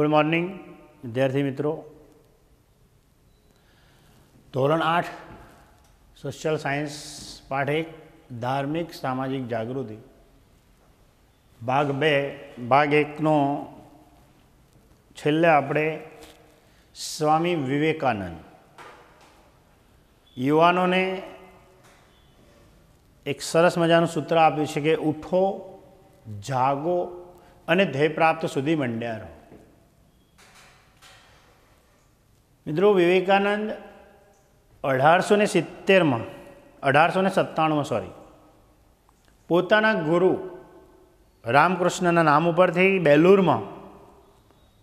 Good morning વિદ્યાર્થી મિત્રો. ધોરણ આઠ સોશિયલ સાયન્સ પાઠ એક, ધાર્મિક સામાજિક જાગૃતિ. ભાગ બે, ભાગ એકનો છેલ્લે આપણે સ્વામી વિવેકાનંદ. યુવાનોને એક સરસ મજાનું સૂત્ર આપ્યું છે કે ઉઠો, જાગો અને ધ્યેય પ્રાપ્ત સુધી મંડ્યા રહો. મિત્રો, વિવેકાનંદ અઢારસો ને સિત્તેરમાં, અઢારસો ને સત્તાણુંમાં સોરી પોતાના ગુરુ રામકૃષ્ણના નામ ઉપરથી બેલુરમાં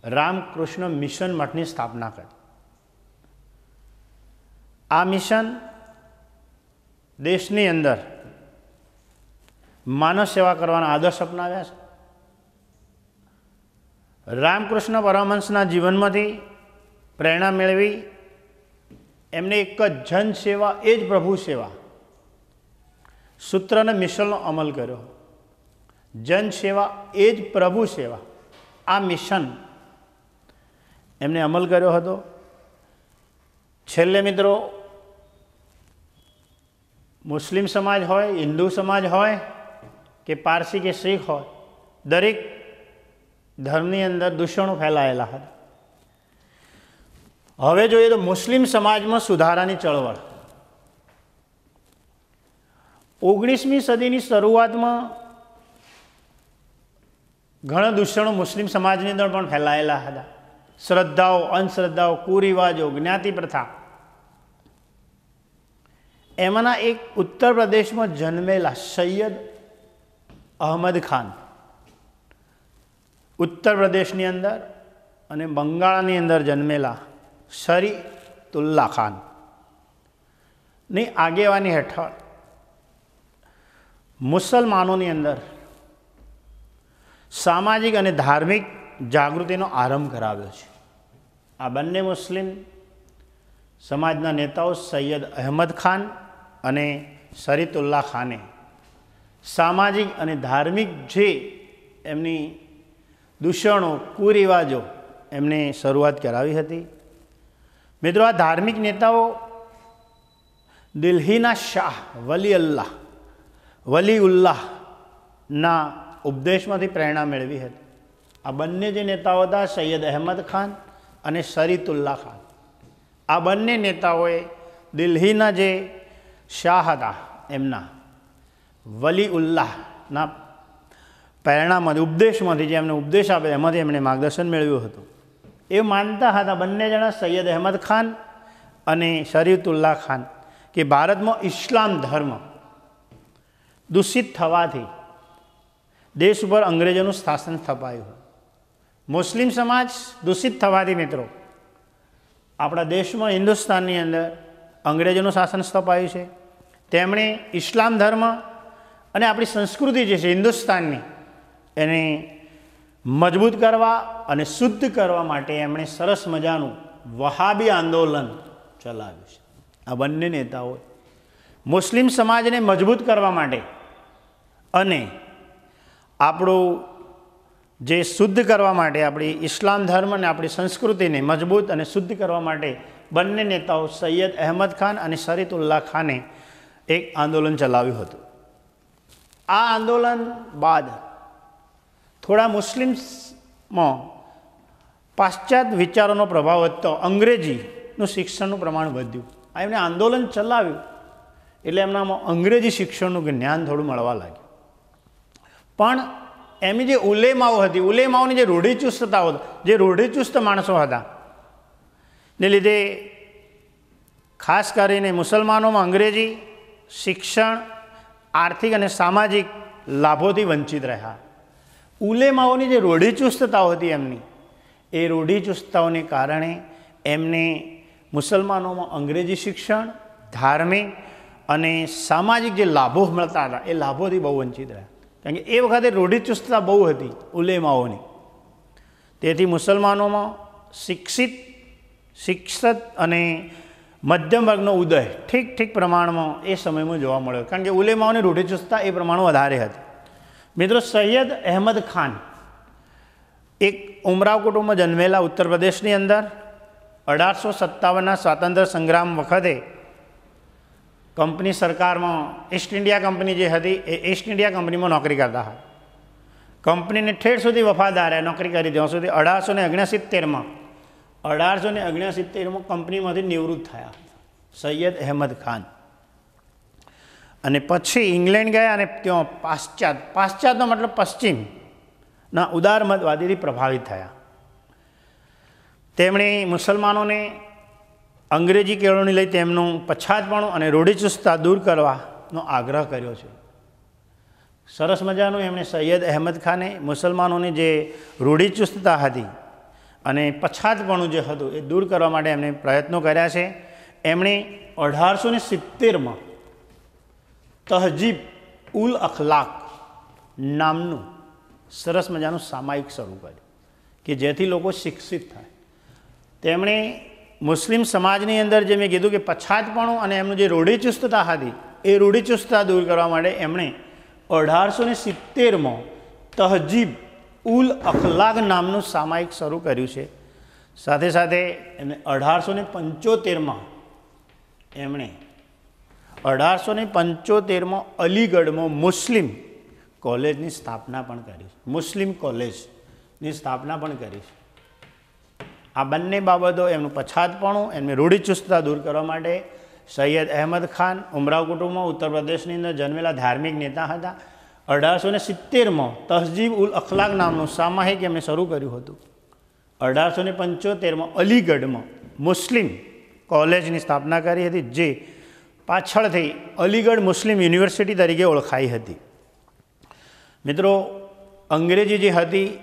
રામકૃષ્ણ મિશન મઠની સ્થાપના કરી. આ મિશન દેશની અંદર માનવ સેવા કરવાના આદર્શ અપનાવ્યા છે. રામકૃષ્ણ પરમહંસના જીવનમાંથી પ્રેરણા મેળવી. એમને એક જ જન સેવા, એ જ પ્રભુ સેવા. સૂત્ર અને મિશનનો અમલ કર્યો. જન સેવા, એ જ પ્રભુ સેવા. આ મિશન એમને અમલ કર્યો હતો. છેલ્લે મિત્રો, મુસ્લિમ સમાજ હોય, હિન્દુ સમાજ હોય, કે પારસી કે શીખ હોય, દરેક ધર્મની અંદર દૂષણો ફેલાયેલા હતા. હવે જોઈએ તો મુસ્લિમ સમાજમાં સુધારાની ચળવળ. ઓગણીસમી સદીની શરૂઆતમાં ઘણા દૂષણો મુસ્લિમ સમાજની અંદર પણ ફેલાયેલા હતા. શ્રદ્ધાઓ, અંધશ્રદ્ધાઓ, કુરિવાજો, જ્ઞાતિ પ્રથા. એમાંના એક ઉત્તર પ્રદેશમાં જન્મેલા સૈયદ અહમદ ખાન. ઉત્તર પ્રદેશની અંદર અને બંગાળની અંદર જન્મેલા શરીતુલ્લા ખાન. ની આગેવાની હેઠળ મુસલમાનોની અંદર સામાજિક અને ધાર્મિક જાગૃતિનો આરંભ કરાવ્યો છે. આ બંને મુસ્લિમ સમાજના નેતાઓ સૈયદ અહેમદ ખાન અને શરીતુલ્લા ખાને સામાજિક અને ધાર્મિક જે એમની દૂષણો, કુરિવાજો એમને શરૂઆત કરાવી હતી. મિત્રો, આ ધાર્મિક નેતાઓ દિલ્હીના શાહ વલી અલ્લાહ વલી ઉલ્લાહના ઉપદેશમાંથી પ્રેરણા મેળવી હતી. આ બંને જે નેતાઓ હતા, સૈયદ અહેમદ ખાન અને શરીતુલ્લા ખાન. આ બંને નેતાઓએ દિલ્હીના જે શાહ હતા, એમના વલી ઉલ્લાહના પ્રેરણામાંથી, ઉપદેશમાંથી જે એમને ઉપદેશ આપે એમાંથી એમણે માર્ગદર્શન મેળવ્યું હતું. એ માનતા હતા બંને જણા સૈયદ અહેમદ ખાન અને શરીફુલ્લા ખાન કે ભારતમાં ઇસ્લામ ધર્મ દૂષિત થવાથી દેશ ઉપર અંગ્રેજોનું શાસન સ્થપાયું. મુસ્લિમ સમાજ દૂષિત થવાથી મિત્રો, આપણા દેશમાં હિન્દુસ્તાનની અંદર અંગ્રેજોનું શાસન સ્થપાયું છે. તેમણે ઇસ્લામ ધર્મ અને આપણી સંસ્કૃતિ જે છે, હિન્દુસ્તાનની, એને મજબૂત કરવા અને શુદ્ધ કરવા માટે એમણે સરસ મજાનું વહાબી આંદોલન ચલાવ્યું છે. આ બંને નેતાઓ મુસ્લિમ સમાજને મજબૂત કરવા માટે અને આપણું જે શુદ્ધ કરવા માટે આપણી ઇસ્લામ ધર્મ અને આપણી સંસ્કૃતિને મજબૂત અને શુદ્ધ કરવા માટે બંને નેતાઓ સૈયદ અહેમદ ખાન અને શરીતુલ્લા ખાને એક આંદોલન ચલાવ્યું હતું. આ આંદોલન બાદ થોડા મુસ્લિમ્સમાં પાશ્ચાત્ય વિચારોનો પ્રભાવ વધતો અંગ્રેજીનું શિક્ષણનું પ્રમાણ વધ્યું. આ એમણે આંદોલન ચલાવ્યું. એટલે એમનામાં અંગ્રેજી શિક્ષણનું જ્ઞાન થોડું મળવા લાગ્યું. પણ એમની જે ઉલેમાઓ હતી, ઉલેમાઓની જે રૂઢિચુસ્તતાઓ જે રૂઢિચુસ્ત માણસો હતા, ને લીધે ખાસ કરીને મુસલમાનોમાં અંગ્રેજી શિક્ષણ આર્થિક અને સામાજિક લાભોથી વંચિત રહ્યા. ઉલેમાઓની જે રૂઢિચુસ્તતાઓ હતી એમની, એ રૂઢિચુસ્તતાઓને કારણે એમને મુસલમાનોમાં અંગ્રેજી શિક્ષણ, ધાર્મિક અને સામાજિક જે લાભો મળતા હતા, એ લાભોથી બહુ વંચિત રહ્યા. કારણ કે એ વખતે રૂઢિચુસ્તતા બહુ હતી ઉલેમાઓની. તેથી મુસલમાનોમાં શિક્ષિત શિક્ષિત અને મધ્યમ વર્ગનો ઉદય ઠીક ઠીક પ્રમાણમાં એ સમયમાં જોવા મળ્યો. કારણ કે ઉલેમાઓની રૂઢિચુસ્તતા એ પ્રમાણ વધારે હતી. મિત્રો સૈયદ અહેમદ ખાન એક ઉમરાવ કુટુંબમાં જન્મેલા ઉત્તર પ્રદેશની અંદર અઢારસો સત્તાવનના સ્વાતંત્ર્ય સંગ્રામ વખતે કંપની સરકારમાં ઈસ્ટ ઇન્ડિયા કંપની જે હતી, એ ઈસ્ટ ઇન્ડિયા કંપનીમાં નોકરી કરતા હતા. કંપનીને ઠેર સુધી વફાદાર નોકરી કરી ત્યાં સુધી અઢારસો ને ઓગણસિત્તેરમાં, અઢારસો ને ઓગણસિત્તેરમાં કંપનીમાંથી નિવૃત્ત થયા સૈયદ અહેમદ ખાન. અને પછી ઇંગ્લેન્ડ ગયા અને ત્યાં પાશ્ચાત, પાશ્ચાતનો મતલબ પશ્ચિમના ઉદારમતવાદીથી પ્રભાવિત થયા. તેમણે મુસલમાનોને અંગ્રેજી કેળવણી લઈ તેમનું પછાતપણું અને રૂઢિચુસ્તતા દૂર કરવાનો આગ્રહ કર્યો છે. સરસ મજાનું એમણે સૈયદ અહેમદ ખાને મુસલમાનોની જે રૂઢિચુસ્તતા હતી અને પછાતપણું જે હતું એ દૂર કરવા માટે એમણે પ્રયત્નો કર્યા છે. એમણે અઢારસો ને સિત્તેરમાં તહજીબ ઉલ અખલાક નામનું સરસ મજાનું સામાયિક શરૂ કર્યું કે જેથી લોકો શિક્ષિત થાય. તેમણે મુસ્લિમ સમાજની અંદર જે મેં કીધું કે પછાતપણું અને એમનું જે રૂઢિચુસ્તતા હતી, એ રૂઢિચુસ્તતા દૂર કરવા માટે એમણે અઢારસો ને સિત્તેરમાં તહજીબ ઉલ અખલાક નામનું સામાયિક શરૂ કર્યું છે. સાથે સાથે અઢારસો ને પંચોતેરમાં એમણે અઢારસો ને પંચોતેરમાં અલીગઢમાં મુસ્લિમ કોલેજની સ્થાપના પણ કરી મુસ્લિમ કોલેજની સ્થાપના પણ કરી આ બંને બાબતો એમનું પછાતપણું, એમની રૂઢિચુસ્તતા દૂર કરવા માટે સૈયદ અહેમદ ખાન ઉમરાવ કુટુંબમાં ઉત્તર પ્રદેશની અંદર જન્મેલા ધાર્મિક નેતા હતા. અઢારસો ને સિત્તેરમાં તહજીબ ઉલ અખલાક નામનું સામાહિક એમણે શરૂ કર્યું હતું. અઢારસો ને પંચોતેરમાં અલીગઢમાં મુસ્લિમ કોલેજની સ્થાપના કરી હતી, જે પાછળથી અલીગઢ મુસ્લિમ યુનિવર્સિટી તરીકે ઓળખાઈ હતી. મિત્રો, અંગ્રેજી જે હતી,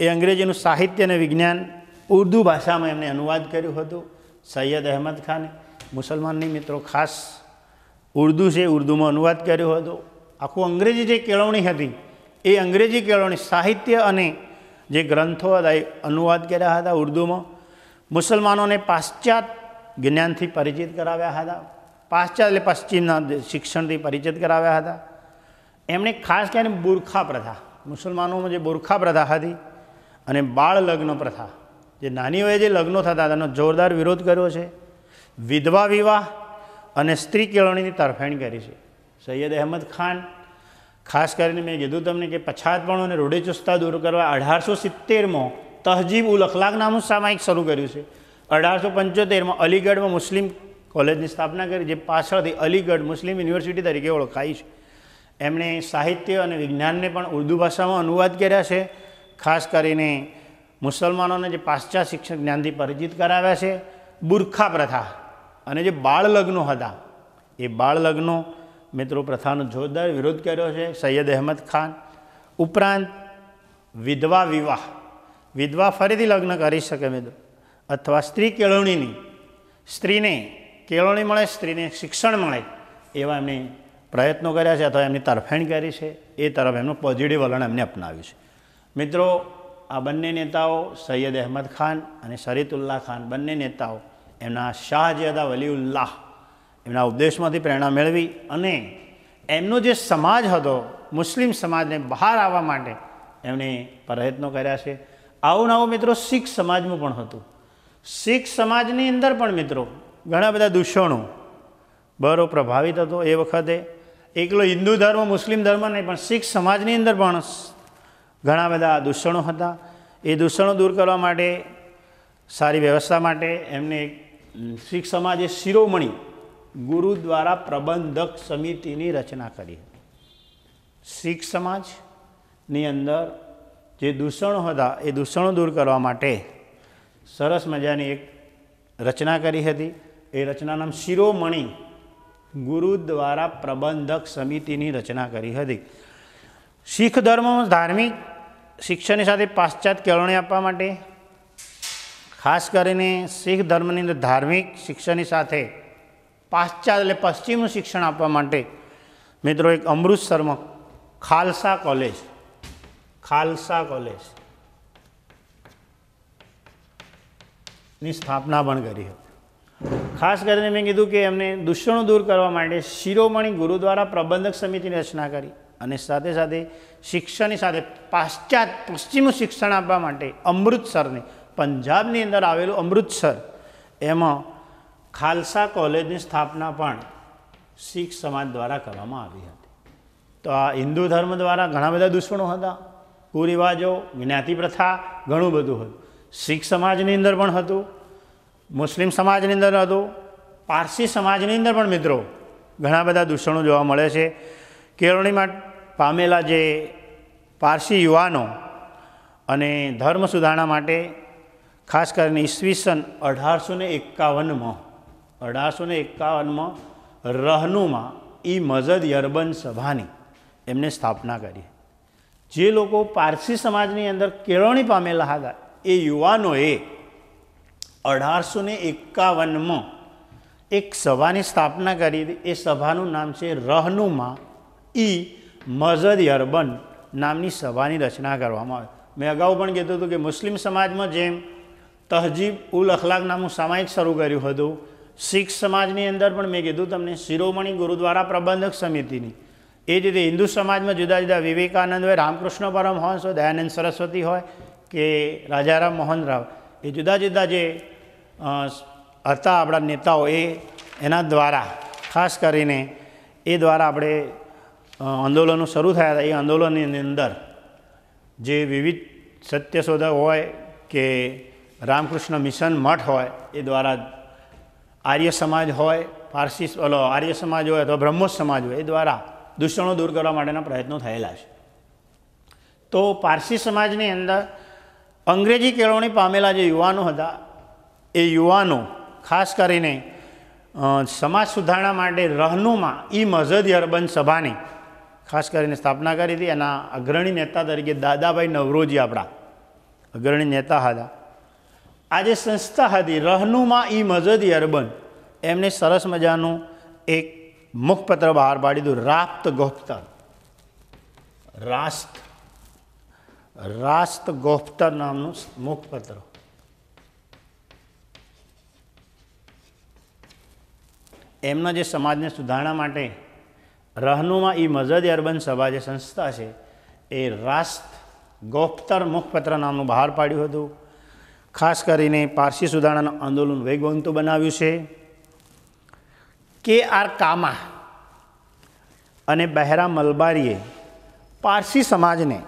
એ અંગ્રેજીનું સાહિત્ય અને વિજ્ઞાન ઉર્દુ ભાષામાં એમણે અનુવાદ કર્યું હતું. સૈયદ અહેમદ ખાને, મુસલમાનની મિત્રો, ખાસ ઉર્દુ છે, ઉર્દુમાં અનુવાદ કર્યો હતો. આખું અંગ્રેજી જે કેળવણી હતી, એ અંગ્રેજી કેળવણી સાહિત્ય અને જે ગ્રંથો હતા, એ અનુવાદ કર્યા હતા ઉર્દુમાં. મુસલમાનોને પાશ્ચાત જ્ઞાનથી પરિચિત કરાવ્યા હતા. પાશ્ચાત એટલે પશ્ચિમના શિક્ષણથી પરિચિત કરાવ્યા હતા. એમણે ખાસ કરીને બુરખા પ્રથા, મુસલમાનોમાં જે બુરખા પ્રથા હતી અને બાળ લગ્ન પ્રથા, જે નાની વયે જે લગ્નો થતા તેનો જોરદાર વિરોધ કર્યો છે. વિધવા વિવાહ અને સ્ત્રી કેળવણીની તરફેણ કરી છે. સૈયદ અહેમદ ખાન, ખાસ કરીને મેં કીધું તમને કે પછાતપણું અને રૂઢિચુસ્તતા દૂર કરવા અઢારસો સિત્તેરમાં તહજીબ ઉલ અખલાક નામનું સામાયિક શરૂ કર્યું છે. અઢારસો પંચોતેરમાં અલીગઢમાં મુસ્લિમ કોલેજની સ્થાપના કરી, જે પાછળથી અલીગઢ મુસ્લિમ યુનિવર્સિટી તરીકે ઓળખાઈ છે. એમણે સાહિત્ય અને વિજ્ઞાનને પણ ઉર્દુ ભાષામાં અનુવાદ કર્યા છે. ખાસ કરીને મુસલમાનોને જે પાશ્ચાત્ય શિક્ષણ જ્ઞાનથી પરિચિત કરાવ્યા છે. બુરખા પ્રથા અને જે બાળલગ્નો હતા, એ બાળલગ્નો મિત્રો પ્રથાનો જોરદાર વિરોધ કર્યો છે. સૈયદ અહેમદ ખાન. ઉપરાંત વિધવા વિવાહ. વિધવા ફરીથી લગ્ન કરી શકે મિત્રો. અથવા સ્ત્રી કેળવણીની. સ્ત્રીને કેળવણી મળે, સ્ત્રીને શિક્ષણ મળે, એવા એમણે પ્રયત્નો કર્યા છે. અથવા એમની તરફેણ કરી છે. એ તરફ એમનું પોઝિટિવ વલણ એમને અપનાવ્યું છે. મિત્રો, આ બંને નેતાઓ સૈયદ અહેમદ ખાન અને શરીતુલ્લાહ ખાન, બંને નેતાઓ એમના શાહજેદા વલીઉલ્લાહ એમના ઉપદેશમાંથી પ્રેરણા મેળવી અને એમનો જે સમાજ હતો, મુસ્લિમ સમાજને બહાર આવવા માટે એમણે પ્રયત્નો કર્યા છે. આવું નવું મિત્રો, શીખ સમાજનું પણ હતું. શીખ સમાજની અંદર પણ મિત્રો ઘણા બધા દૂષણો બરો પ્રભાવિત હતો એ વખતે. એકલો હિન્દુ ધર્મ, મુસ્લિમ ધર્મ નહીં, પણ શીખ સમાજની અંદર પણ ઘણા બધા દૂષણો હતા. એ દૂષણો દૂર કરવા માટે, સારી વ્યવસ્થા માટે એમને શીખ સમાજે શિરોમણી ગુરુ દ્વારા પ્રબંધક સમિતિની રચના કરી. શીખ સમાજની અંદર જે દૂષણો હતા, એ દૂષણો દૂર કરવા માટે સરસ મજાની એક રચના કરી હતી. એ રચના નામ શિરોમણી ગુરુ દ્વારા પ્રબંધક સમિતિની રચના કરી હતી. શીખ ધર્મમાં ધાર્મિક શિક્ષણની સાથે પાશ્ચાત્ય કેળવણી આપવા માટે, ખાસ કરીને શીખ ધર્મની અંદર ધાર્મિક શિક્ષણની સાથે પાશ્ચાત્ય એટલે પશ્ચિમનું શિક્ષણ આપવા માટે મિત્રો એક અમૃતસરમાં ખાલસા કોલેજ ખાલસા કોલેજની સ્થાપના પણ કરી હતી. ખાસ કરીને મેં કીધું કે એમને દૂષણો દૂર કરવા માટે શિરોમણી ગુરુ દ્વારા પ્રબંધક સમિતિની રચના કરી અને સાથે સાથે શિક્ષણની સાથે પાશ્ચાત પશ્ચિમ શિક્ષણ આપવા માટે અમૃતસરને, પંજાબની અંદર આવેલું અમૃતસર, એમાં ખાલસા કોલેજની સ્થાપના પણ શીખ સમાજ દ્વારા કરવામાં આવી હતી. તો આ હિન્દુ ધર્મ દ્વારા ઘણા બધા દુશ્મનો હતા. કુરિવાજો જ્ઞાતિ પ્રથા ઘણું બધું હતું. શીખ સમાજની અંદર પણ હતું. મુસ્લિમ સમાજની અંદર હતું પારસી સમાજની અંદર પણ મિત્રો ઘણા બધા દૂષણો જોવા મળે છે. કેળવણીમાં પામેલા જે પારસી યુવાનો અને ધર્મ સુધારણા માટે ખાસ કરીને ઈસવીસન અઢારસો ને એકાવનમાં, અઢારસો ને એકાવનમાં રહનુમાં ઈ મઝદ યરબન સભાની એમને સ્થાપના કરી. જે લોકો પારસી સમાજની અંદર કેળવણી પામેલા હતા, એ યુવાનોએ અઢારસો ને એકાવનમાં એક સભાની સ્થાપના કરી. હતી એ સભાનું નામ છે રહનુમા ઈ મઝદ યરબન નામની સભાની રચના કરવામાં આવી. મેં અગાઉ પણ કીધું હતું કે મુસ્લિમ સમાજમાં જેમ તહજીબ ઉલ અખલાક નામનું સામાયિક શરૂ કર્યું હતું, શીખ સમાજની અંદર પણ મેં કીધું તમને શિરોમણી ગુરુદ્વારા પ્રબંધક સમિતિની. એ જ રીતે હિન્દુ સમાજમાં જુદા જુદા વિવેકાનંદ હોય, રામકૃષ્ણ પરમહંસ હોય, દયાનંદ સરસ્વતી હોય કે રાજારામ મોહન રાવ એ જુદા જુદા જે હતા આપણા નેતાઓ એ એના દ્વારા, ખાસ કરીને એ દ્વારા આપણે આંદોલનો શરૂ થયા હતા. એ આંદોલનની અંદર જે વિવિધ સત્યશોધક હોય કે રામકૃષ્ણ મિશન મઠ હોય, એ દ્વારા આર્ય સમાજ હોય, પારસી ઓલો આર્ય સમાજ હોય અથવા બ્રહ્મો સમાજ હોય, એ દ્વારા દૂષણો દૂર કરવા માટેના પ્રયત્નો થયેલા છે. તો પારસી સમાજની અંદર અંગ્રેજી કેળવણી પામેલા જે યુવાનો હતા એ યુવાનો, ખાસ કરીને સમાજ સુધારણા માટે રહનુમાં ઈ મઝદ અર્બન સભાની, ખાસ કરીને સ્થાપના કરી હતી. એના અગ્રણી નેતા તરીકે દાદાભાઈ નવરોજી આપણા, અગ્રણી નેતા હતા. આ જે સંસ્થા હતી, રહનુમા ઈ મઝદ અર્બન, એમને સરસ મજાનું એક મુખપત્ર બહાર પાડી દીધું રાપ્ત ગોફ્તર રાસ્ત રાસ્ત ગોફ્તર નામનું મુખપત્ર. એમના જે સમાજને સુધારણા માટે રહનુમા ઈ મઝદ અર્બન સભા જે સંસ્થા છે, એ રાસ્ત ગોફતર મુખપત્ર નામનું બહાર પાડ્યું હતું. ખાસ કરીને પારસી સુધારણાનું આંદોલન વેગવંતુ બનાવ્યું છે. કે આર કામા અને બહેરા મલબારીએ પારસી સમાજને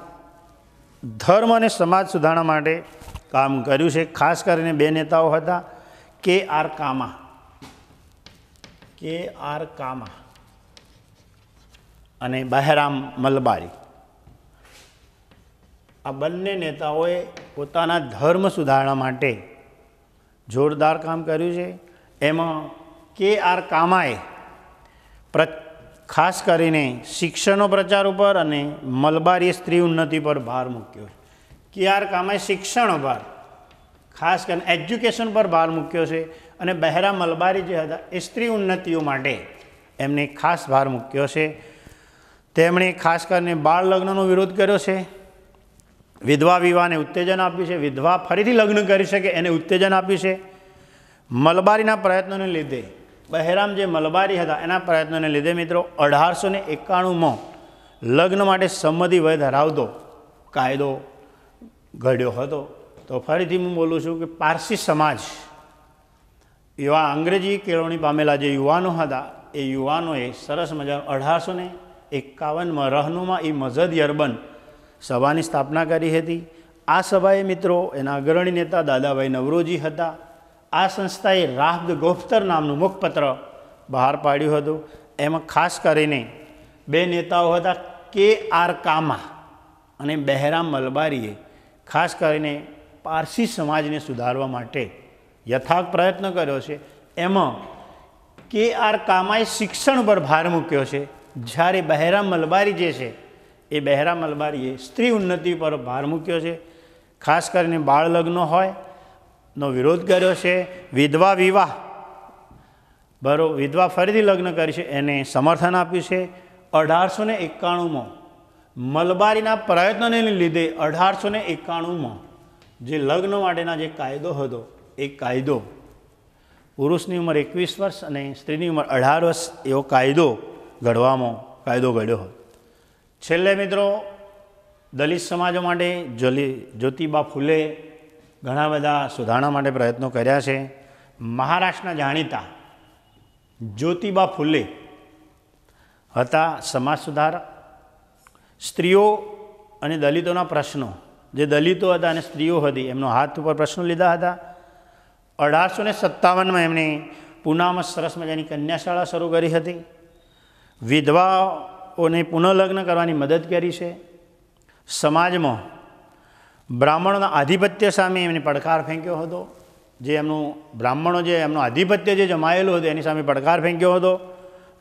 ધર્મ અને સમાજ સુધારણા માટે કામ કર્યું છે. ખાસ કરીને બે નેતાઓ હતા, કે આર કામા. કે આર કામા. અને બહેરામ મલબારી. આ બંને નેતાઓએ પોતાના ધર્મ સુધારણા માટે જોરદાર કામ કર્યું છે. એમાં કે આર કામાએ પ્ર, ખાસ કરીને શિક્ષણનો પ્રચાર ઉપર અને મલબારી સ્ત્રી ઉન્નતિ પર ભાર મૂક્યો કે આર કામાએ શિક્ષણ પર ખાસ કરીને એજ્યુકેશન પર ભાર મૂક્યો છે. અને બહેરા મલબારી જે હતા, એ સ્ત્રી ઉન્નતિઓ માટે એમને ખાસ ભાર મૂક્યો છે. તેમણે ખાસ કરીને બાળ લગ્નનો વિરોધ કર્યો છે. વિધવા વિવાહને ઉત્તેજન આપ્યું છે. વિધવા ફરીથી લગ્ન કરી શકે એને ઉત્તેજન આપ્યું છે. મલબારીના પ્રયત્નોને લીધે, બહેરામ જે મલબારી હતા, એના પ્રયત્નોને લીધે મિત્રો, અઢારસો ને એકાણુંમાં લગ્ન માટે સંમતિ વય ધરાવતો કાયદો ઘડ્યો હતો. તો ફરીથી હું બોલું છું કે પારસી સમાજ એવા અંગ્રેજી કેળવણી પામેલા જે યુવાનો હતા, એ યુવાનોએ સરસ મજા અઢારસો ને એકાવનમાં રહનુમાં એ મઝદ યરબન સભાની સ્થાપના કરી હતી. આ સભાએ મિત્રો એના અગ્રણી નેતા દાદાભાઈ નવરોજી હતા. આ સંસ્થાએ રાહદ ગોફતર નામનું મુખપત્ર બહાર પાડ્યું હતું. એમાં ખાસ કરીને બે નેતાઓ હતા કે આર કામા અને બહેરામ મલબારીએ, ખાસ કરીને પારસી સમાજને સુધારવા માટે યથાર્થ પ્રયત્ન કર્યો છે. એમાં કે આર કામાએ શિક્ષણ પર ભાર મૂક્યો છે. જ્યારે બહેરા મલબારી જે છે, એ બહેરા મલબારીએ સ્ત્રી ઉન્નતિ પર ભાર મૂક્યો છે. ખાસ કરીને બાળ લગ્ન હોય, નો વિરોધ કર્યો છે. વિધવા વિવાહ, બરો, વિધવા ફરીથી લગ્ન કરી છે. એને સમર્થન આપ્યું છે. અઢારસો ને એકાણુંમાં મલબારીના પ્રયત્નોને લીધે અઢારસો ને એકાણુંમાં જે લગ્ન માટેના જે કાયદો હતો એ કાયદો. પુરુષની ઉંમર એકવીસ વર્ષ અને સ્ત્રીની ઉંમર અઢાર વર્ષ એવો કાયદો ઘડવામાં, કાયદો ઘડ્યો હતો છેલ્લે મિત્રો, દલિત સમાજો માટે જલી જ્યોતિબા ફૂલે ઘણા બધા સુધારણા માટે પ્રયત્નો કર્યા છે. મહારાષ્ટ્રના જાણીતા જ્યોતિબા ફૂલે હતા સમાજ સુધારક સ્ત્રીઓ અને દલિતોના પ્રશ્નો, જે દલિતો હતા અને સ્ત્રીઓ હતી, એમનો હાથ ઉપર પ્રશ્નો લીધા હતા. અઢારસો ને સત્તાવનમાં એમણે પૂનામાં સરસ મજાની કન્યાશાળા શરૂ કરી હતી. વિધવાઓને પુનઃલગ્ન કરવાની મદદ કરી છે. સમાજમાં બ્રાહ્મણોના આધિપત્ય સામે એમને પડકાર ફેંક્યો હતો. જે એમનું બ્રાહ્મણો જે એમનું આધિપત્ય જે જમાયેલું હતું, એની સામે પડકાર ફેંક્યો હતો.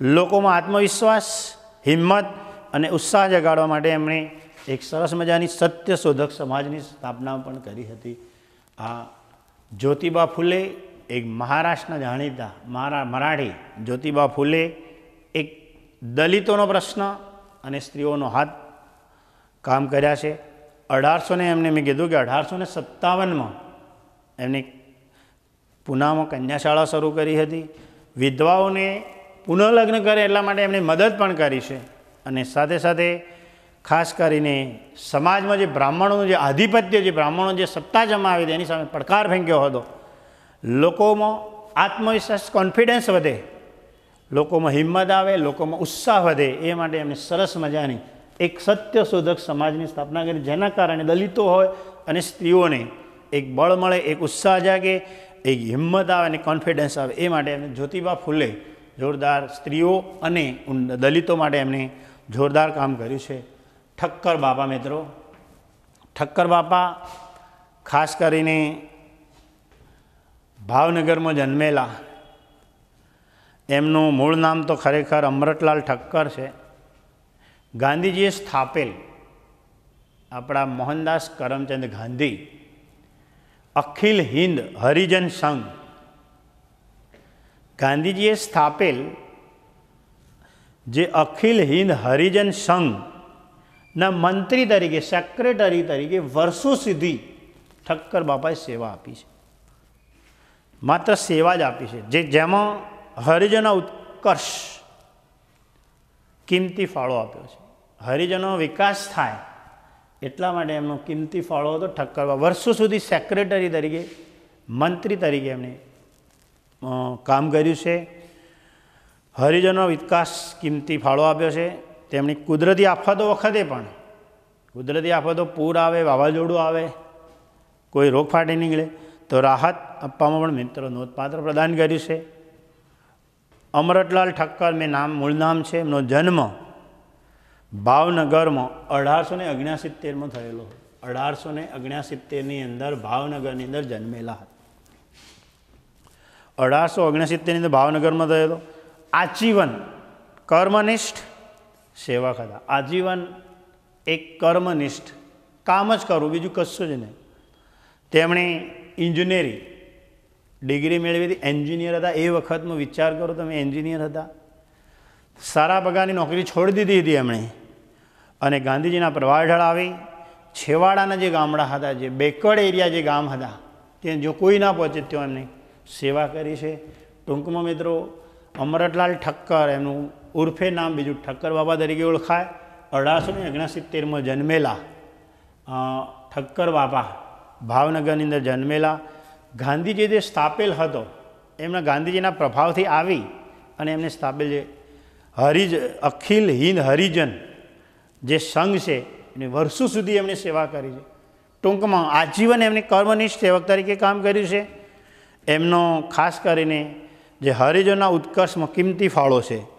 લોકોમાં આત્મવિશ્વાસ, હિંમત અને ઉત્સાહ જગાડવા માટે એમણે એક સરસ મજાની સત્યશોધક સમાજની સ્થાપના પણ કરી હતી. આ જ્યોતિબા ફૂલે એક મહારાષ્ટ્રના જાણીતા મારા મરાઠી જ્યોતિબા ફૂલે એક દલિતોનો પ્રશ્ન અને સ્ત્રીઓનો હાથ કામ કર્યા છે. અઢારસો ને એમને મેં કીધું કે અઢારસો ને સત્તાવનમાં એમણે પૂનામાં કન્યાશાળા શરૂ કરી હતી. વિધવાઓને પુનઃલગ્ન કરે એટલા માટે એમણે મદદ પણ કરી છે અને સાથે સાથે ખાસ કરીને સમાજમાં જે બ્રાહ્મણોનું જે આધિપત્ય, જે બ્રાહ્મણો જે સત્તા જમાવી દે, એની સામે પડકાર ફેંક્યો હતો. લોકોમાં આત્મવિશ્વાસ કોન્ફિડન્સ વધે. લોકોમાં હિંમત આવે, લોકોમાં ઉત્સાહ વધે. એ માટે એમને સરસ મજાની એક સત્યશોધક સમાજની સ્થાપના કરી, જેના કારણે દલિતો હોય અને સ્ત્રીઓને એક બળ મળે, એક ઉત્સાહ જાગે, એક હિંમત આવે અને કોન્ફિડન્સ આવે. એ માટે એમને જ્યોતિબા ફૂલે જોરદાર સ્ત્રીઓ અને દલિતો માટે એમણે જોરદાર કામ કર્યું છે. ઠક્કર બાપા મિત્રો. ઠક્કર બાપા ખાસ કરીને ભાવનગરમાં જન્મેલા. એમનું મૂળ નામ તો ખરેખર અમૃતલાલ ઠક્કર છે. ગાંધીજીએ સ્થાપેલ આપણા મોહનદાસ કરમચંદ ગાંધી, અખિલ હિન્દ હરિજન સંઘ. ગાંધીજીએ સ્થાપેલ જે અખિલ હિન્દ હરિજન સંઘના મંત્રી તરીકે સેક્રેટરી તરીકે વર્ષો સુધી ઠક્કર બાપાએ સેવા આપી છે. માત્ર સેવા જ આપી છે. જે જેમાં હરિજનો ઉત્કર્ષ કિંમતી ફાળો આપ્યો છે. હરિજનો વિકાસ થાય એટલા માટે એમનો કિંમતી ફાળો હતો ઠક્કર વર્ષો સુધી સેક્રેટરી તરીકે, મંત્રી તરીકે એમણે કામ કર્યું છે. હરિજનો વિકાસ કિંમતી ફાળો આપ્યો છે. તેમની કુદરતી આફતો વખતે પણ. કુદરતી આફતો પૂર આવે, વાવાઝોડું આવે, કોઈ રોગ ફાટી નીકળે, તો રાહત આપવામાં પણ મિત્રો નોંધપાત્ર પ્રદાન કર્યું છે. અમરતલાલ ઠક્કર મેં નામ, મૂળ નામ છે, એમનો જન્મ ભાવનગરમાં અઢારસો ને ઓગણસિત્તેરમાં થયેલો. અઢારસો ને ઓગણસિત્તેરની અંદર ભાવનગરની અંદર જન્મેલા હતા. અઢારસો ઓગણસિત્તેરની અંદર ભાવનગરમાં થયેલો. આજીવન કર્મનિષ્ઠ સેવક હતા આજીવન એક કર્મનિષ્ઠ. કામ જ કરવું, બીજું કશું જ નહીં. તેમણે ઇન્જિનિયરિંગ ડિગ્રી મેળવી હતી. એન્જિનિયર હતા. એ વખતનો વિચાર કરો, તમે એન્જિનિયર હતા. સારા પગારની નોકરી છોડી દીધી હતી એમણે. અને ગાંધીજીના પ્રવાહ ઢળ આવી છેવાડાના જે ગામડા હતા, જે બેકવર્ડ એરિયા જે ગામ હતા, ત્યાં જો કોઈ ના પહોંચે ત્યાં એમની સેવા કરી છે. ટૂંકમાં મિત્રો, અમરતલાલ ઠક્કર એમનું ઉર્ફે નામ બીજું ઠક્કર બાબા તરીકે ઓળખાય. અઢારસો ને ઓગણસિત્તેરમાં જન્મેલા ઠક્કર બાબા ભાવનગરની અંદર જન્મેલા. ગાંધીજી જે સ્થાપેલ હતો, એમના ગાંધીજીના પ્રભાવથી આવી અને એમને સ્થાપેલ જે હરિજ, અખિલ હિન્દ હરિજન જે સંઘ છે, એને વર્ષો સુધી એમણે સેવા કરી છે. ટૂંકમાં આજીવન એમને કર્મનિષ્ઠ સેવક તરીકે કામ કર્યું છે. એમનો ખાસ કરીને જે હરિજનના ઉત્કર્ષમાં કિંમતી ફાળો છે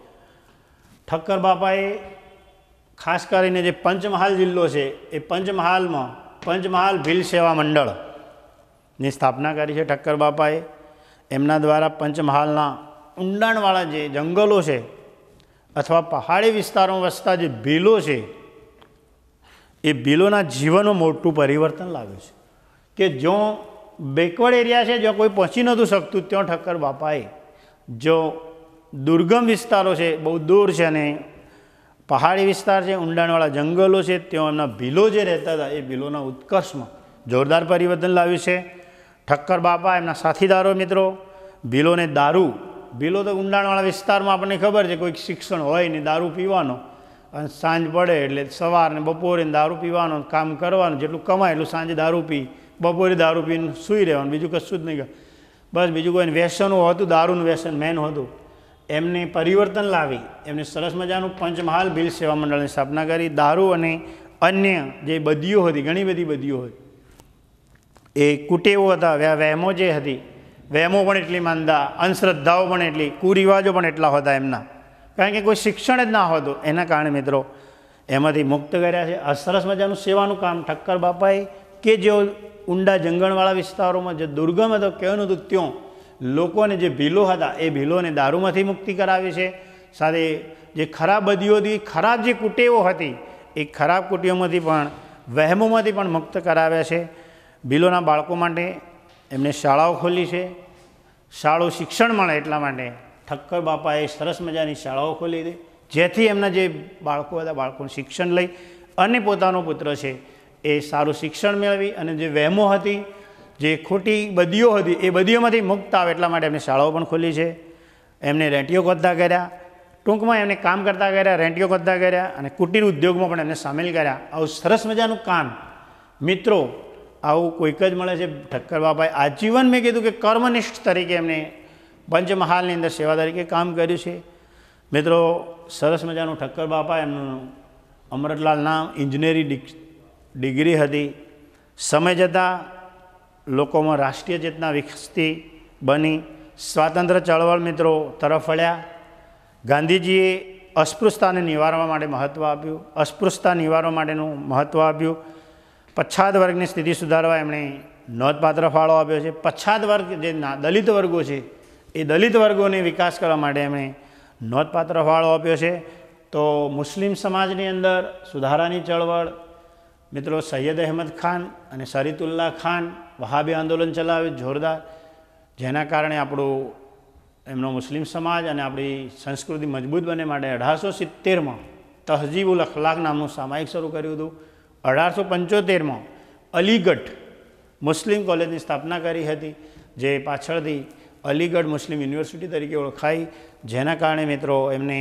ઠક્કર બાપાએ ખાસ કરીને જે પંચમહાલ જિલ્લો છે, એ પંચમહાલમાં પંચમહાલ ભીલ સેવા મંડળની સ્થાપના કરી છે ઠક્કર બાપાએ. એમના દ્વારા પંચમહાલના ઊંડાણવાળા જે જંગલો છે, અથવા પહાડી વિસ્તારોમાં વસતા જે ભીલો છે, એ ભીલોના જીવનમાં મોટું પરિવર્તન લાવ્યું છે. કે જો બેકવર્ડ એરિયા છે, જ્યાં કોઈ પહોંચી નહોતું શકતું, ત્યાં ઠક્કર બાપાએ જો દુર્ગમ વિસ્તારો છે, બહુ દૂર છે અને પહાડી વિસ્તાર છે, ઊંડાણવાળા જંગલો છે ત્યાં એમના ભીલો જે રહેતા હતા, એ ભીલોના ઉત્કર્ષમાં જોરદાર પરિવર્તન લાવ્યું છે. ઠક્કર બાપા, એમના સાથીદારો, મિત્રો, ભીલોને દારૂ, ભીલો તો ઊંડાણવાળા વિસ્તારમાં આપણને ખબર છે, કોઈક શિક્ષણ હોય નહીં દારૂ પીવાનો, અને સાંજ પડે એટલે સવારને બપોરે ને દારૂ પીવાનું, કામ કરવાનું, જેટલું કમાય એટલું સાંજે દારૂ પી, બપોરે દારૂ પીને સૂઈ રહેવાનું, બીજું કશું જ નહીં. બસ બીજું કોઈ વ્યસન હતું દારૂનું વ્યસન મેન હતું. એમને પરિવર્તન લાવી, એમને સરસ મજાનું પંચમહાલ ભીલ સેવા મંડળની સ્થાપના કરી, દારૂ અને અન્ય જે બદીઓ હતી, ઘણી બધી બદીઓ હતી, એ કુટેવો હતા વહેમો જે હતી, વહેમો પણ એટલી માનતા, અંધશ્રદ્ધાઓ પણ એટલી, કુરિવાજો પણ એટલા હતા એમના. કારણ કે કોઈ શિક્ષણ જ ના હોતું, એના કારણે મિત્રો, એમાંથી મુક્ત કર્યા છે. આ સરસ મજાનું સેવાનું કામ ઠક્કર બાપાએ, કે જેઓ ઊંડા જંગલવાળા વિસ્તારોમાં, જે દુર્ગમ હતો, કહેવાનું હતું, ત્યાં લોકોને જે ભીલો હતા, એ ભીલોને દારૂમાંથી મુક્તિ કરાવી છે. સાથે જે ખરાબ બદીઓ ખરાબ જે કુટેવો હતી, એ ખરાબ કુટીઓમાંથી પણ, વહેમોમાંથી પણ મુક્ત કરાવ્યા છે. ભીલોના બાળકો માટે એમને શાળાઓ ખોલી છે. શાળો શિક્ષણ મળે એટલા માટે ઠક્કર બાપાએ સરસ મજાની શાળાઓ ખોલી હતી, જેથી એમના જે બાળકો હતા, બાળકોનું શિક્ષણ લઈ અને પોતાનો પુત્ર છે, એ સારું શિક્ષણ મેળવી અને જે વહેમો હતી જે ખોટી બદીઓ હતી, એ બદીઓમાંથી મુક્ત આવે એટલા માટે એમને શાળાઓ પણ ખોલી છે. એમને રેંટીઓ ખોદતા કર્યા, ટૂંકમાં એમને કામ કરતા કર્યા રેંટીઓ ખોદતા કર્યા અને કુટીર ઉદ્યોગમાં પણ એમને સામેલ કર્યા. આવું સરસ મજાનું કામ. મિત્રો, આવું કોઈક જ મળે છે ઠક્કર બાપાએ. આજીવન મેં કીધું કે કર્મનિષ્ઠ તરીકે એમને પંચમહાલની અંદર સેવા તરીકે કામ કર્યું છે. મિત્રો, સરસ મજાનું ઠક્કર બાપા, એમનું અમરતલાલ નામ ઇન્જિનિયરિંગ ડિગ્રી હતી. સમય જતાં લોકોમાં રાષ્ટ્રીય ચેતના વિકસતી બની. સ્વાતંત્ર્ય ચળવળ મિત્રો તરફ વળ્યા. ગાંધીજીએ અસ્પૃશ્યતાને નિવારવા માટે મહત્ત્વ આપ્યું. અસ્પૃશ્યતા નિવારવા માટેનું મહત્ત્વ આપ્યું. પછાત વર્ગની સ્થિતિ સુધારવા એમણે નોંધપાત્ર ફાળો આપ્યો છે. પછાત વર્ગ જે દલિત વર્ગો છે, એ દલિત વર્ગોને વિકાસ કરવા માટે એમણે નોંધપાત્ર ફાળો આપ્યો છે. તો મુસ્લિમ સમાજની અંદર સુધારાની ચળવળ મિત્રો, સૈયદ અહેમદ ખાન અને શરીતુલ્લા ખાન વહાબી આંદોલન ચલાવ્યું જોરદાર. જેના કારણે આપણું એમનો મુસ્લિમ સમાજ અને આપણી સંસ્કૃતિ મજબૂત બને માટે અઢારસો સિત્તેરમાં તહજીબુલ અખલાક નામનું સામાયિક શરૂ કર્યું હતું. અઢારસો પંચોતેરમાં અલીગઢ મુસ્લિમ કોલેજની સ્થાપના કરી હતી, જે પાછળથી અલીગઢ મુસ્લિમ યુનિવર્સિટી તરીકે ઓળખાઈ. જેના કારણે મિત્રો, એમને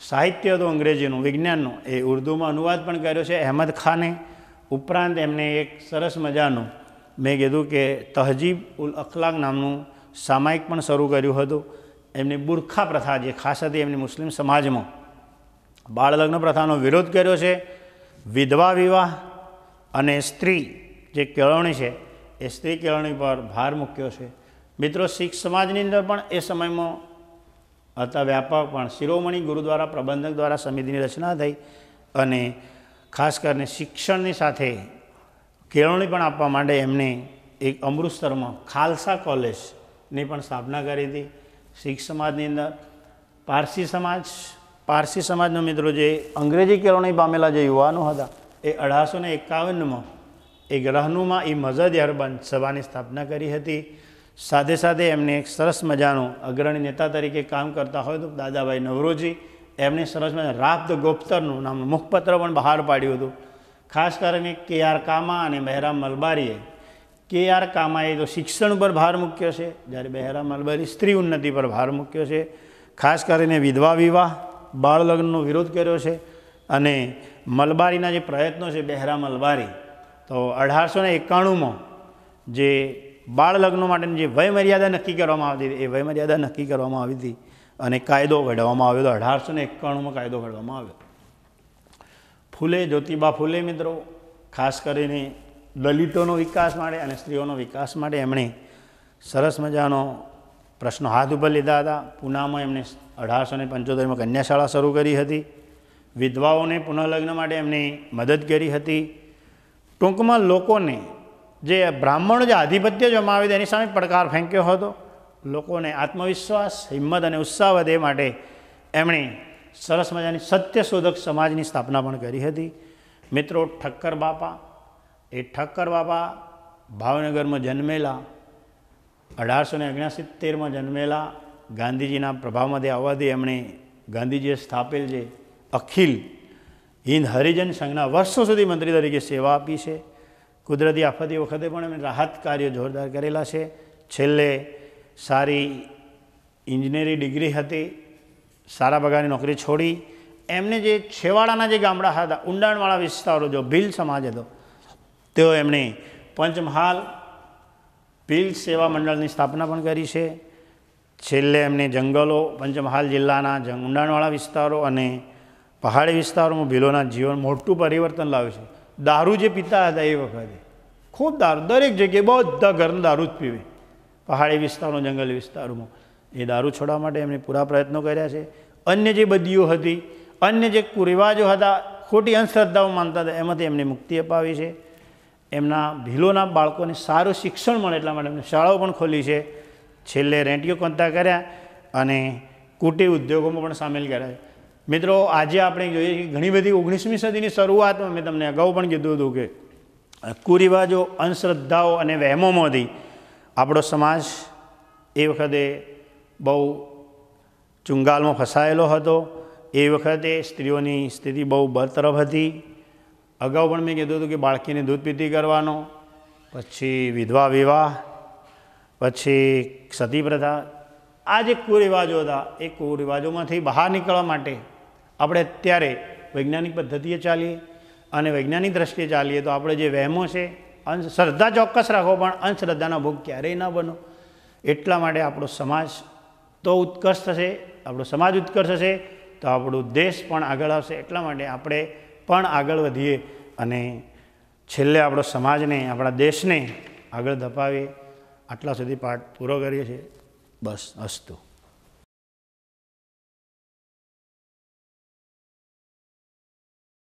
સાહિત્ય હતું અંગ્રેજીનું, વિજ્ઞાનનું એ ઉર્દુમાં અનુવાદ પણ કર્યો છે. અહેમદ ખાને ઉપરાંત એમને એક સરસ મજાનું મેં કીધું કે તહજીબ ઉલ અખલાક નામનું સામાયિક પણ શરૂ કર્યું હતું. એમની બુરખા પ્રથા જે ખાસ હતી એમની મુસ્લિમ સમાજમાં. બાળલગ્ન પ્રથાનો વિરોધ કર્યો છે. વિધવા વિવાહ અને સ્ત્રી જે કેળવણી છે, એ સ્ત્રી કેળવણી પર ભાર મૂક્યો છે. મિત્રો, શીખ સમાજની અંદર પણ એ સમયમાં હતા વ્યાપક પણ શિરોમણી ગુરુદ્વારા પ્રબંધક દ્વારા સમિતિની રચના થઈ અને ખાસ કરીને શિક્ષણની સાથે કેળવણી પણ આપવા માટે એમને એક અમૃતસરમાં ખાલસા કોલેજની પણ સ્થાપના કરી હતી. શીખ સમાજની અંદર, પારસી સમાજ, પારસી સમાજના મિત્રો જે અંગ્રેજી કેળવણી પામેલા જે યુવાનો હતા, એ અઢારસો ને એકાવનમાં એ ગ્રહનુમાં એ મઝદ યરબન સભાની સ્થાપના કરી હતી. સાથે સાથે એમને એક સરસ મજાનું અગ્રણી નેતા તરીકે કામ કરતા હોય તો દાદાભાઈ નવરોજી એમને સરસ ધ ગોપ્તરનું નામનું મુખપત્ર પણ બહાર પાડ્યું હતું. ખાસ કરીને કે આર કામા અને બહેરામ મલબારીએ. કે આર કામાએ તો શિક્ષણ પર ભાર મૂક્યો છે. જ્યારે બહેરામ મલબારી સ્ત્રી ઉન્નતિ પર ભાર મૂક્યો છે. ખાસ કરીને વિધવા વિવાહ બાળ લગ્નનો વિરોધ કર્યો છે. અને મલબારીના જે પ્રયત્નો છે બહેરા મલબારી, તો અઢારસો ને એકાણુંમાં જે બાળ લગ્નો માટેની જે વયમર્યાદા નક્કી કરવામાં આવતી હતી, એ વયમર્યાદા નક્કી કરવામાં આવી હતી. અને કાયદો ઘડવામાં આવ્યો હતો અઢારસો ને એકાણુંમાં કાયદો ઘડવામાં આવ્યો. ફૂલે, જ્યોતિબા ફૂલે મિત્રો. ખાસ કરીને દલિતોનો વિકાસ માટે અને સ્ત્રીઓનો વિકાસ માટે એમણે સરસ મજાનો પ્રશ્નો હાથ ઉપર લીધા હતા. પૂનામાં એમણે અઢારસો ને પંચોતેરમાં કન્યાશાળા શરૂ કરી હતી. વિધવાઓને પુનઃલગ્ન માટે એમણે મદદ કરી હતી. ટૂંકમાં લોકોને જે બ્રાહ્મણો જે આધિપત્ય જમાવી એની સામે પડકાર ફેંક્યો હતો. લોકોને આત્મવિશ્વાસ, હિંમત અને ઉત્સાહ વધે માટે એમણે સરસ મજાની સત્યશોધક સમાજની સ્થાપના પણ કરી હતી. મિત્રો, ઠક્કર બાપા, એ ઠક્કર બાપા ભાવનગરમાં જન્મેલા, અઢારસો ને ઓગણસિત્તેરમાં જન્મેલા ગાંધીજીના પ્રભાવમાંથી આવવાથી એમણે ગાંધીજીએ સ્થાપેલ જે અખિલ હિન્દ હરિજન સંઘના વર્ષો સુધી મંત્રી તરીકે સેવા આપી છે. કુદરતી આફતી વખતે પણ એમણે રાહત કાર્યો જોરદાર કરેલા છે. છેલ્લે સારી ઇન્જિનિયરિંગ ડિગ્રી હતી, સારા પગારની નોકરી છોડી, એમને જે છેવાડાના જે ગામડા હતા, ઊંડાણવાળા વિસ્તારો જો, ભીલ સમાજ હતો, તેઓ એમણે પંચમહાલ ભીલ સેવા મંડળની સ્થાપના પણ કરી છે. છેલ્લે એમને જંગલો, પંચમહાલ જિલ્લાના ઊંડાણવાળા વિસ્તારો અને પહાડી વિસ્તારોમાં ભીલોના જીવન મોટું પરિવર્તન લાવ્યું છે. દારૂ જે પીતા હતા એ વખતે, ખૂબ દારૂ, દરેક જગ્યાએ બધા ઘરનું દારૂ જ પીવે. પહાડી વિસ્તારો જંગલ વિસ્તારોમાં. એ દારૂ છોડવા માટે એમણે પૂરા પ્રયત્નો કર્યા છે. અન્ય જે બદીઓ હતી, અન્ય જે કુરિવાજો હતા, ખોટી અંધશ્રદ્ધાઓ માનતા હતા, એમાંથી એમને મુક્તિ અપાવી છે. એમના ભીલોના બાળકોને સારું શિક્ષણ મળે એટલા માટે એમને શાળાઓ પણ ખોલી છે. છેલ્લે રેંટીઓ કોંતા કર્યા અને કુટીર ઉદ્યોગોમાં પણ સામેલ કર્યા. મિત્રો, આજે આપણે જોઈએ કે ઘણી બધી ઓગણીસમી સદીની શરૂઆતમાં મેં તમને અગાઉ પણ કીધું હતું કે કુરિવાજો, અંધશ્રદ્ધાઓ અને વહેમોમાંથી આપણો સમાજ એ વખતે બહુ ચુંગાલમાં ફસાયેલો હતો. એ વખતે સ્ત્રીઓની સ્થિતિ બહુ બરતરફ હતી. અગાઉ પણ મેં કીધું હતું કે બાળકીને દૂધ પીતી કરવાનો, પછી વિધવા વિવાહ, પછી સતી પ્રથા. આ જે કુરિવાજો હતા, એ કુરિવાજોમાંથી બહાર નીકળવા માટે આપણે અત્યારે વૈજ્ઞાનિક પદ્ધતિએ ચાલીએ અને વૈજ્ઞાનિક દ્રષ્ટિએ ચાલીએ તો આપણે જે વહેમો છે અંશ શ્રદ્ધા ચોક્કસ રાખો, પણ અંધશ્રદ્ધાનો ભોગ ક્યારેય ન બનો. એટલા માટે આપણો સમાજ તો ઉત્કર્ષ થશે, આપણો સમાજ ઉત્કર્ષ થશે, તો આપણો દેશ પણ આગળ આવશે. એટલા માટે આપણે પણ આગળ વધીએ અને છેલ્લે આપણો સમાજને, આપણા દેશને આગળ ધપાવીએ. આટલા સુધી પાઠ પૂરો કરીએ છીએ. બસ, અસ્તુ.